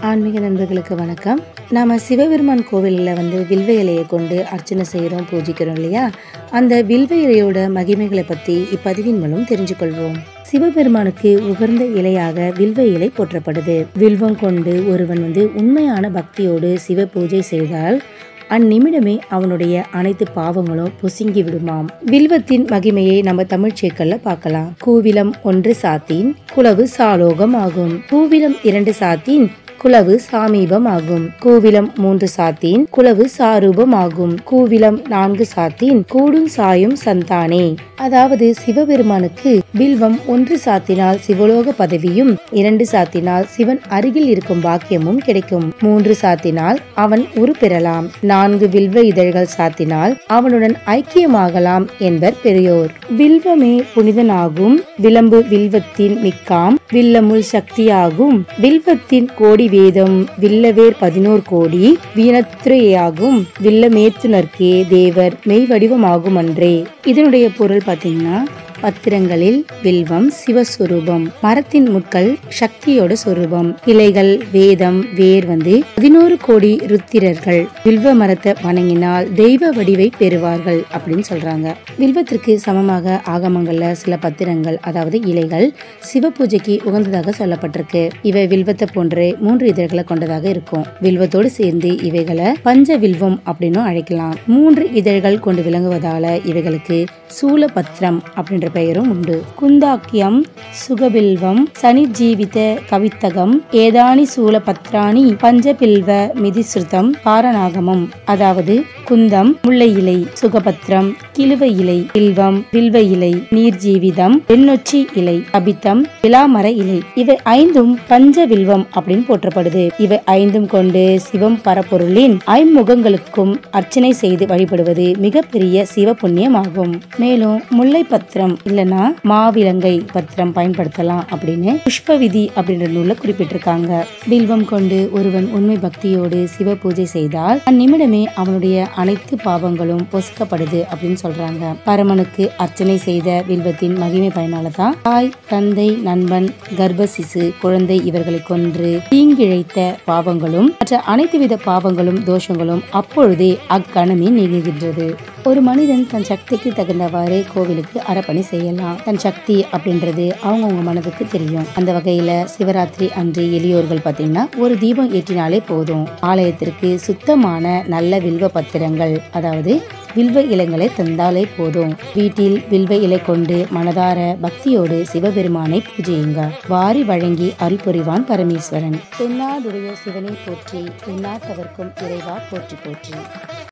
ஆன்மீக நண்பர்களுக்கு வணக்கம். நாம சிவபெருமான் கோவிலில் வந்து வில்வ இலையை கொண்டு அர்ச்சனை செய்கிறோம் பூஜிக்கிறோம் இல்லையா? அந்த வில்வ இலையோட மகிமைகளை பற்றி இப்பதிவின் மூலம் தெரிஞ்சுக்கொள்வோம். சிவபெருமானுக்கு உகர்ந்த இலையாக வில்வ இலை போற்றப்படுது. வில்வம் கொண்டு ஒருவன் வந்து உண்மையான பக்தியோடு சிவ பூஜை செய்தால் அந்நிமிடமே அவனுடைய அனைத்து பாவங்களும் பொசுங்கி விடுமாம். வில்வத்தின் மகிமையை நம்ம தமிழ் சேக்கல்ல பார்க்கலாம். கூவிலம் ஒன்று சாத்தின் குலவு சாலோகம் ஆகும். கூவிலம் இரண்டு சாத்தின் குலவு சாமீபம் ஆகும் கூவிலம் மூன்று சாத்தின் குலவு சாரூபம் ஆகும் கூவிலம் நான்கு சாத்தின் கூடும் சாயும் சந்தானே. அதாவது சிவபெருமானுக்கு பில்வம் ஒன்று சாத்தினால் சிவலோக பதவியும் இரண்டு சாத்தினால் சிவன் அருகில் இருக்கும் பாக்கியமும் கிடைக்கும். மூன்று சாத்தினால் அவன் உரு பெறலாம். நான்கு வில்வ இதழ்கள் சாத்தினால் அவனுடன் ஐக்கியமாகலாம் என்பர் பெரியோர். வில்வமே புனிதனாகும். விளம்பு வில்வத்தின் மிக்காம். வில்லமுள் சக்தியாகும். வில்வத்தின் கோடி வேதம் வில்லவேர் பதினோர் கோடி வீணத்துறையாகும் வில்லமேத்துனர்க்கே தேவர் மெய் வடிவமாகும் அன்றே இதனுடைய பொருள் பாத்தீங்கன்னா பத்திரங்களில் வில்வம் சிவஸ்வரூபம். மரத்தின் முட்கள் சக்தியோட சொரூபம். இலைகள் வேதம் வேர் வந்து பதினோரு கோடி ருத்திரர்கள் வில்வ மரத்தை வணங்கினால் தெய்வ வடிவை பெறுவார்கள் அப்படின்னு சொல்றாங்க. வில்வத்திற்கு சமமாக ஆகமங்கள்ல சில பத்திரங்கள் அதாவது இலைகள் சிவ பூஜைக்கு உகந்ததாக சொல்லப்பட்டிருக்கு. இவை வில்வத்தை போன்று மூன்று இதழ்களை கொண்டதாக இருக்கும். வில்வத்தோடு சேர்ந்து இவைகளை பஞ்ச வில்வம் அப்படின்னும் அழைக்கலாம். மூன்று இதழ்கள் கொண்டு விளங்குவதால இவைகளுக்கு சூலபத்திரம் அப்படின்ற பெயரும் உண்டு. குந்தாக்கியம் சுகபில்வம் சனி ஜீவித கவித்தகம் ஏதானி சூலபத்ராணி பஞ்சபில்வ மிதிசிருதம் காரணாகமம் அதாவது குந்தம் முல்லை இலை சுகபத்திரம் கிழுவ இலை வில்வம் வில்வ இலை நீர்ஜீவிதம் வெண்ணொச்சி இலை அபித்தம் விலாமர இலை. இவை ஐந்தும் பஞ்ச வில்வம் அப்படின்னு போற்றப்படுது. இவை ஐந்தும் கொண்டு சிவம் பரப்பொருளின் ஐமுகங்களுக்கும் அர்ச்சனை செய்து வழிபடுவது மிகப்பெரிய சிவ புண்ணியமாகும் மேலும் முல்லை பத்திரம் இல்லனா மாவிலங்கை பத்திரம் பயன்படுத்தலாம் அப்படின்னு புஷ்ப விதி அப்படின்ற நூல்ல குறிப்பிட்டிருக்காங்க. வில்வம் கொண்டு ஒருவன் உண்மை பக்தியோடு சிவ பூஜை செய்தால் அந்நிமிடமே அவனுடைய அனைத்து பாவங்களும் பொசுக்கப்படுது அப்படின்னு சொல்றாங்க. பரமனுக்கு அர்ச்சனை செய்த வில்வத்தின் மகிமை பயனால தான் தாய் தந்தை நண்பன் கர்ப்ப சிசு குழந்தை இவர்களை கொன்று தீங்கிழைத்த பாவங்களும் மற்ற அனைத்து வித பாவங்களும் தோஷங்களும் அப்பொழுதே அக்கணமே நீங்குகின்றது. ஒரு மனிதன் தன் சக்திக்கு தகுந்தவாறு கோவிலுக்கு அறப்பணி செய்யலாம். தன் சக்தி அப்படின்றது அவங்கவுங்க மனதுக்கு தெரியும். அந்த வகையில சிவராத்திரி அன்று எளியோர்கள் பார்த்தீங்கன்னா ஒரு தீபம் ஏற்றினாலே போதும். ஆலயத்திற்கு சுத்தமான நல்ல வில்வ பத்திரங்கள் அதாவது வில்வ இலங்களை தந்தாலே போதும். வீட்டில் வில்வ இலை கொண்டு மனதார பக்தியோடு சிவபெருமானை பூஜையுங்க வாரி வழங்கி அருள் புரிவான் பரமேஸ்வரன். தென்னாடுடைய சிவனை போற்றி தென்னாட்டவர்க்கும் இறைவா போற்றி போற்றி.